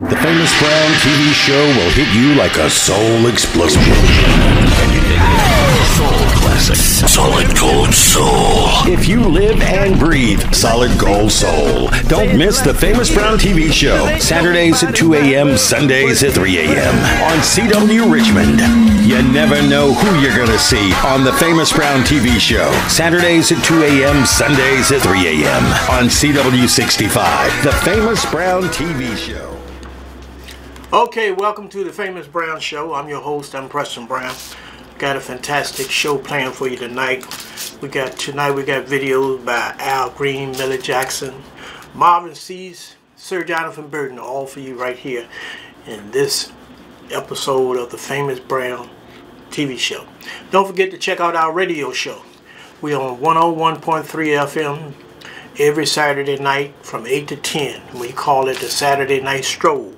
The famous Brown TV show will hit you like a soul explosion. Soul classic. Solid Gold Soul. If you live and breathe solid gold soul, don't miss the famous Brown TV show. Saturdays at 2 a.m., Sundays at 3 a.m. on CW Richmond. You never know who you're going to see on the famous Brown TV show. Saturdays at 2 a.m., Sundays at 3 a.m. on CW 65. The famous Brown TV show. Okay, welcome to the Famous Brown Show. I'm your host, I'm Preston Brown. Got a fantastic show planned for you tonight. We got tonight we got videos by Al Green, Millie Jackson, Marvin Sease, Sir Jonathan Burton, all for you right here in this episode of the Famous Brown TV show. Don't forget to check out our radio show. We on 101.3 FM every Saturday night from 8 to 10. We call it the Saturday Night Stroll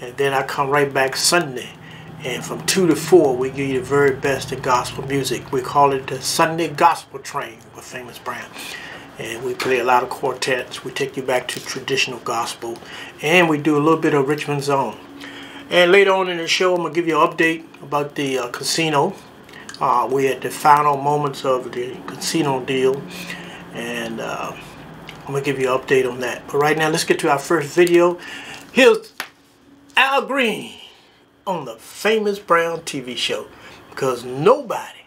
and then I come right back Sunday. And from 2 to 4, we give you the very best in gospel music. We call it the Sunday Gospel Train with Famous Brown. And we play a lot of quartets. We take you back to traditional gospel. And we do a little bit of Richmond Zone. And later on in the show, I'm going to give you an update about the uh, casino. Uh, we're at the final moments of the casino deal. And uh, I'm going to give you an update on that. But right now, let's get to our first video. Here's Al Green on the famous Brown TV show because nobody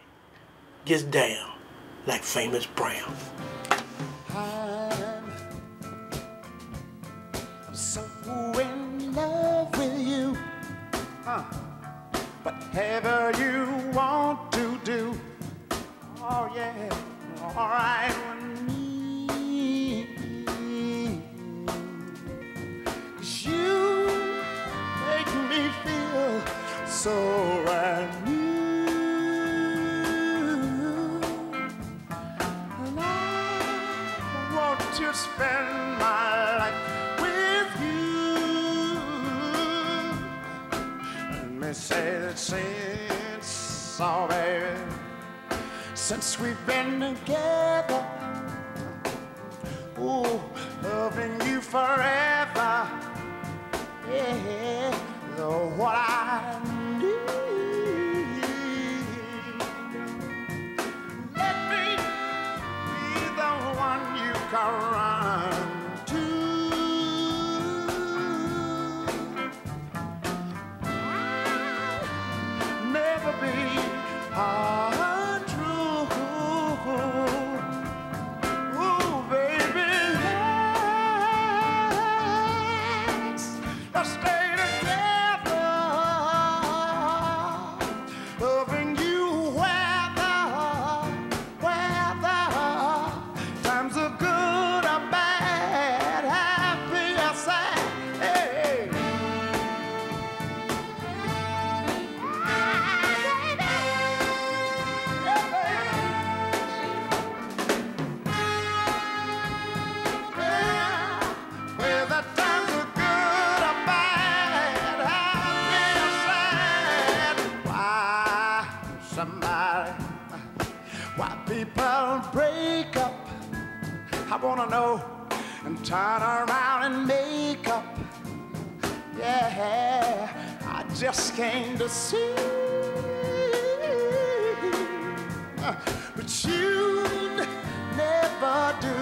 gets down like famous Brown. I'm so in love with you. Uh, whatever you want to do. Oh yeah, alright with so brand new. And I want to spend my life with you. Let me say that since, oh baby, since we've been together, ooh, loving you forever, yeah, know what I one somebody, why people don't break up? I wanna know and turn around and make up. Yeah, I just came to see. But you'd never do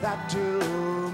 that to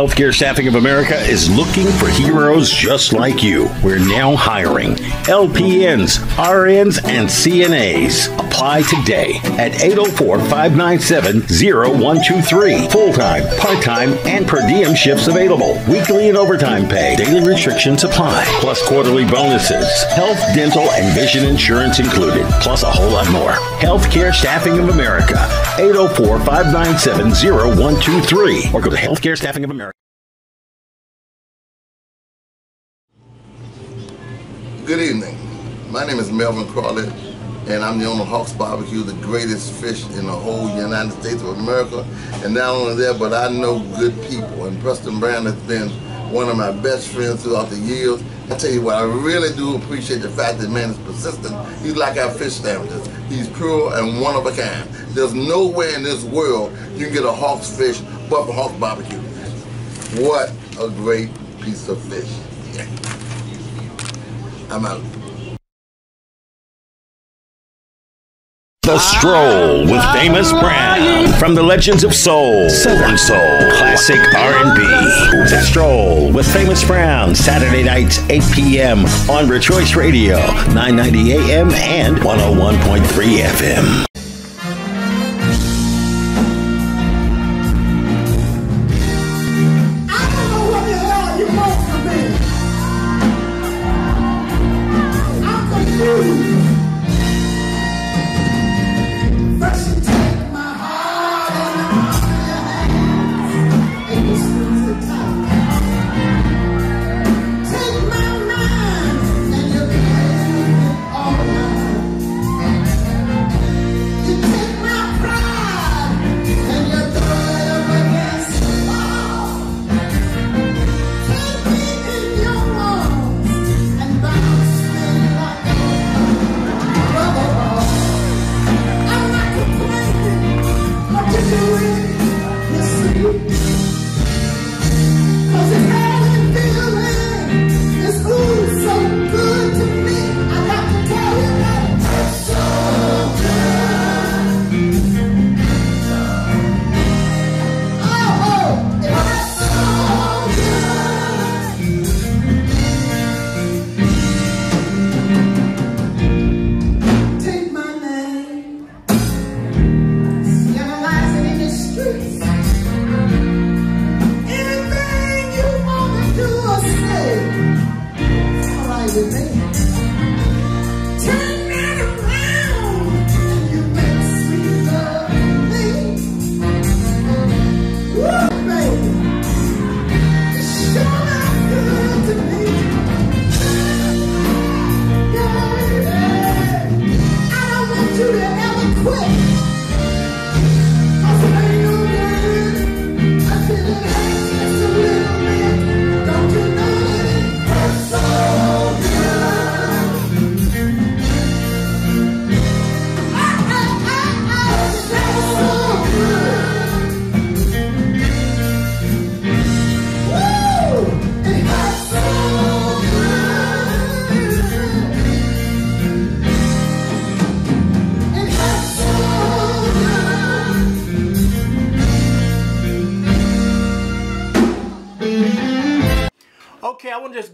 Healthcare Staffing of America is looking for heroes just like you. We're now hiring LPNs, RNs, and CNAs. Apply today at 804-597-0123. Full-time, part-time, and per diem shifts available. Weekly and overtime pay. Daily restrictions apply. Plus quarterly bonuses. Health, dental, and vision insurance included. Plus a whole lot more. Healthcare Staffing of America. 804-597-0123. Or go to Healthcare Staffing of America. Good evening. My name is Melvin Crawley, and I'm the owner of Hawks Barbecue, the greatest fish in the whole United States of America. And not only that, but I know good people. And Preston Brown has been one of my best friends throughout the years. I tell you what, I really do appreciate the fact that man is persistent. He's like our fish sandwiches. He's pure and one of a kind. There's nowhere in this world you can get a Hawks fish but from Hawks Barbecue. What a great piece of fish. I'm out. The Stroll with Famous Brown from the Legends of Soul, Southern Soul, Classic R&B. The Stroll with Famous Brown, Saturday nights 8 p.m. on Rejoice Radio, 990 a.m. and 101.3 FM.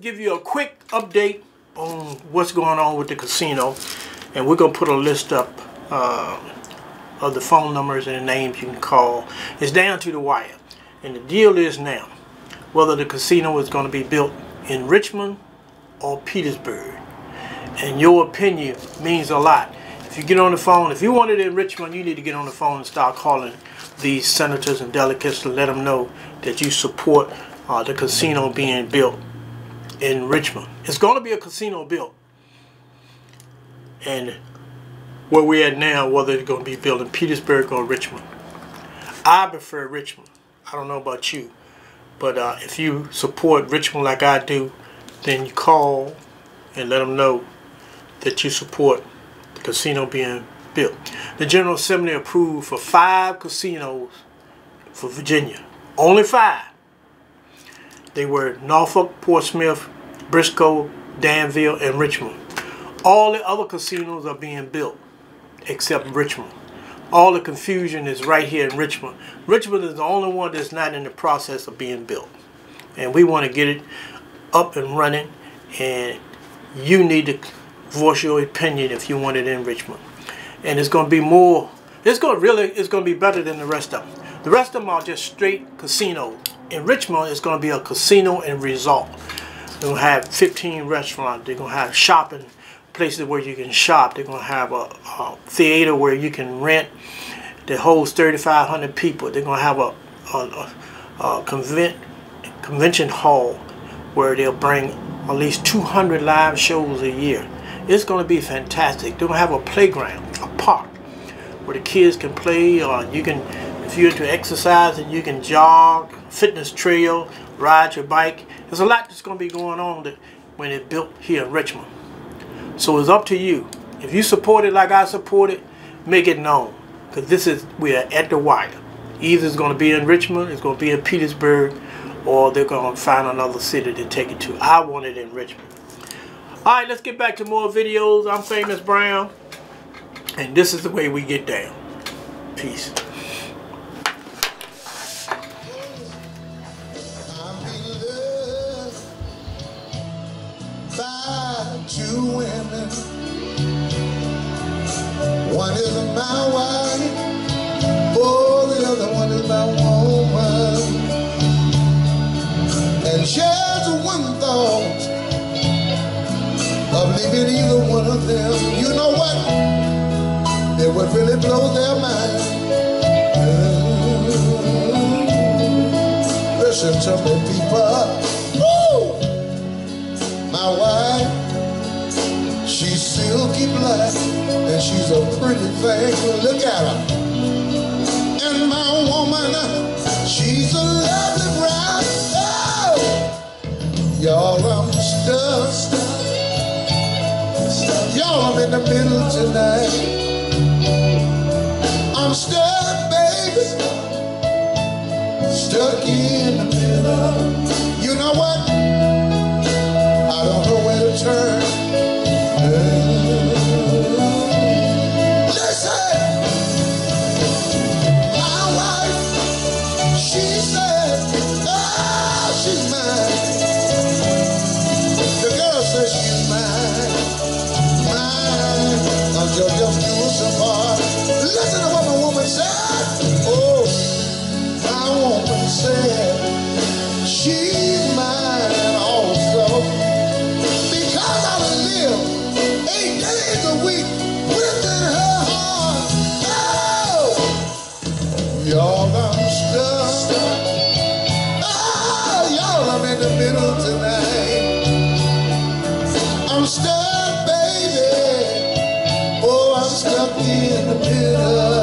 Give you a quick update on what's going on with the casino, and we're gonna put a list up uh, of the phone numbers and the names you can call. It's down to the wire, and the deal is now whether the casino is going to be built in Richmond or Petersburg, and your opinion means a lot. If you get on the phone, if you want it in Richmond, you need to get on the phone and start calling these senators and delegates to let them know that you support uh, the casino being built in Richmond. It's going to be a casino built. And where we're at now, whether it's going to be built in Petersburg or Richmond. I prefer Richmond. I don't know about you. But uh, if you support Richmond like I do, then you call and let them know that you support the casino being built. The General Assembly approved for five casinos for Virginia. Only five. They were Norfolk, Portsmouth, Bristol, Danville, and Richmond. All the other casinos are being built except Richmond. all the confusion is right here in Richmond. Richmond is the only one that's not in the process of being built. And we want to get it up and running. And you need to voice your opinion if you want it in Richmond. And it's going to be more, it's going to really, it's going to be better than the rest of them. The rest of them are just straight casinos. In Richmond, it's going to be a casino and resort. They're going to have 15 restaurants. They're going to have shopping places where you can shop. They're going to have a, a theater where you can rent that holds 3,500 people. They're going to have a, a, a, convent, convention hall where they'll bring at least 200 live shows a year. It's going to be fantastic. They're going to have a playground, a park, where the kids can play or you can, if you're into exercise and you can jog, fitness trail, ride your bike. There's a lot that's going to be going on that when it's built here in Richmond. So it's up to you. If you support it like I support it, make it known. Because this is, we are at the wire. Either it's going to be in Richmond, it's going to be in Petersburg, or they're going to find another city to take it to. I want it in Richmond. All right, let's get back to more videos. I'm Famous Brown, and this is the way we get down. Peace. Two women. One is my wife, oh, the other one is my woman. And just one thought of leaving either one of them. You know what? It would really blow their mind. Listen to me, people. Woo! My wife, and she's a pretty thing. Look at her. And my woman, she's a lovely brown. Oh! Y'all, I'm stuck, stuck. Y'all, I'm in the middle tonight. I'm stuck, baby stuck in the middle. You know what? The middle. If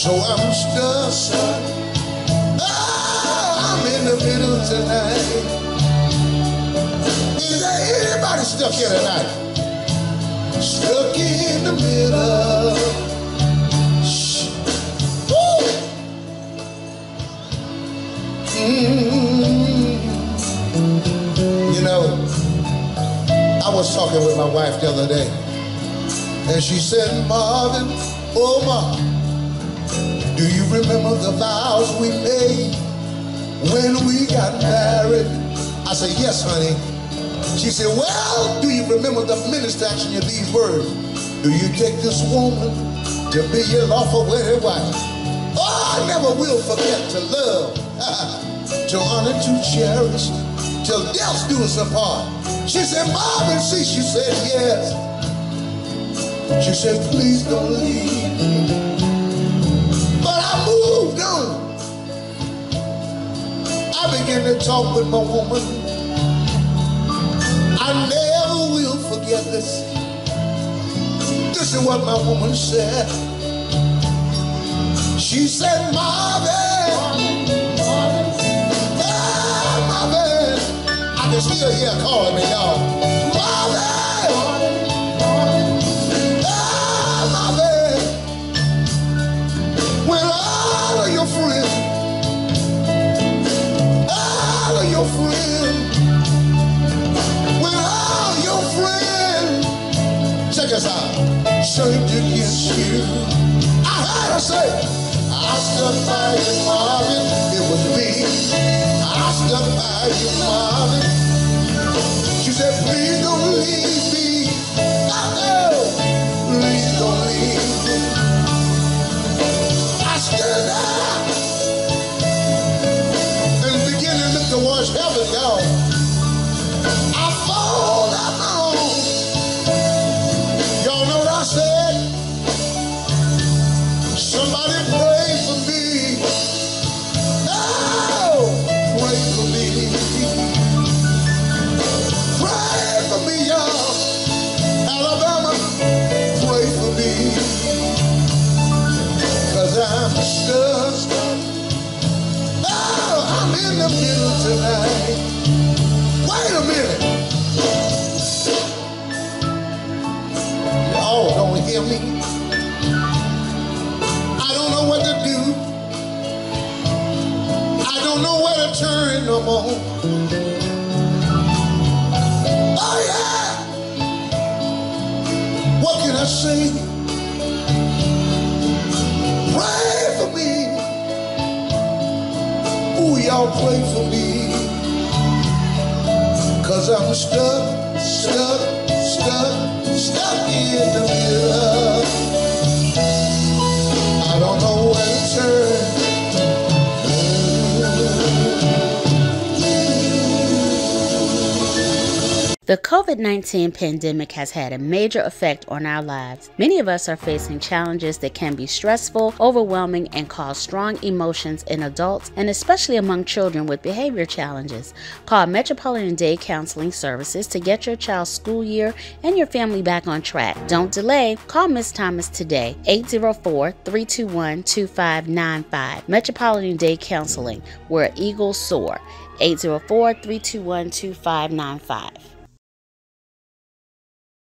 So I'm stuck. Ah, I'm in the middle tonight. Is there anybody stuck here tonight? Stuck in the middle. Mm. You know, I was talking with my wife the other day, and she said, Marvin, oh Marvin. Do you remember the vows we made when we got married? I said, yes, honey. She said, well, do you remember the minister asking you these words? Do you take this woman to be your lawful wedded wife? Oh, I never will forget to love, to honor, to cherish, till death do us apart. She said, Marvin, see, she said, yes. She said, please don't leave me. Began to talk with my woman. I never will forget this. This is what my woman said. She said, Marvin, ah, Marvin. I can still hear calling me, y'all. Us out, turned against you. I heard her say, I stuck by you, Marvin. It was me. I stuck by you, Marvin. She said, please don't leave no more. Oh yeah. What can I say? Pray for me. Ooh, y'all pray for me. Cause I'm stuck, stuck, stuck, stuck in the middle. The COVID 19 pandemic has had a major effect on our lives. Many of us are facing challenges that can be stressful, overwhelming, and cause strong emotions in adults and especially among children with behavior challenges. Call Metropolitan Day Counseling Services to get your child's school year and your family back on track. Don't delay. Call Miss Thomas today, 804 321 2595. Metropolitan Day Counseling, where eagles soar. 804 321 2595.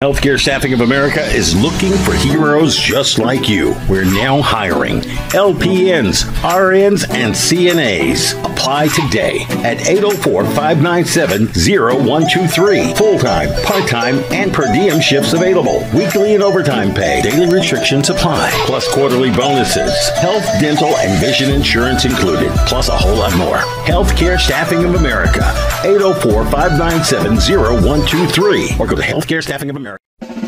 Healthcare Staffing of America is looking for heroes just like you. We're now hiring LPNs, RNs, and CNAs. Apply today at 804 597 0123. Full time, part time, and per diem shifts available. Weekly and overtime pay. Daily restrictions apply. Plus quarterly bonuses. Health, dental, and vision insurance included. Plus a whole lot more. Healthcare Staffing of America. 804 597 0123. Or go to Healthcare Staffing of America. No,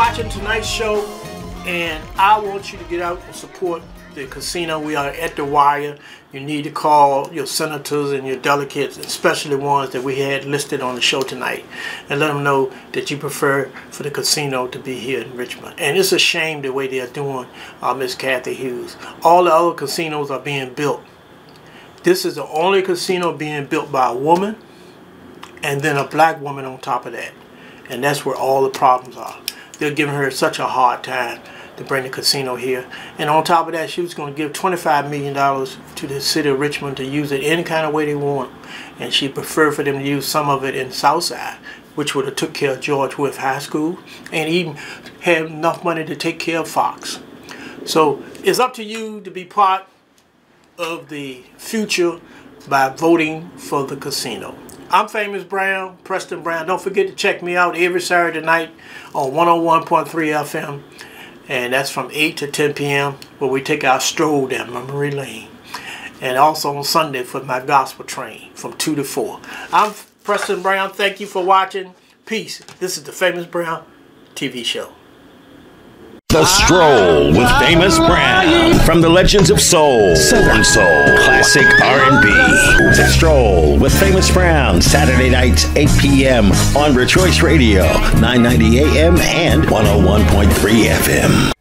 watching tonight's show. And I want you to get out and support the casino. We are at the wire. You need to call your senators and your delegates, especially the ones that we had listed on the show tonight, and let them know that you prefer for the casino to be here in Richmond. And it's a shame the way they are doing uh, Miss Cathy Hughes. All the other casinos are being built. This is the only casino being built by a woman and then a black woman on top of that. And that's where all the problems are. They're giving her such a hard time to bring the casino here. And on top of that, she was going to give $25 million to the city of Richmond to use it any kind of way they want. And she preferred for them to use some of it in Southside, which would have took care of George Wythe High School and even had enough money to take care of Fox. So it's up to you to be part of the future by voting for the casino. I'm Famous Brown, Preston Brown. Don't forget to check me out every Saturday night on 101.3 FM. And that's from 8 to 10 p.m. where we take our stroll down memory lane. And also on Sunday for my gospel train from 2 to 4. I'm Preston Brown. Thank you for watching. Peace. This is the Famous Brown TV show. The Stroll with Famous Brown from the Legends of Soul, Southern Soul, Classic R&B. The Stroll with Famous Brown Saturday nights 8 p.m. on Rejoice Radio 990 AM and 101.3 FM.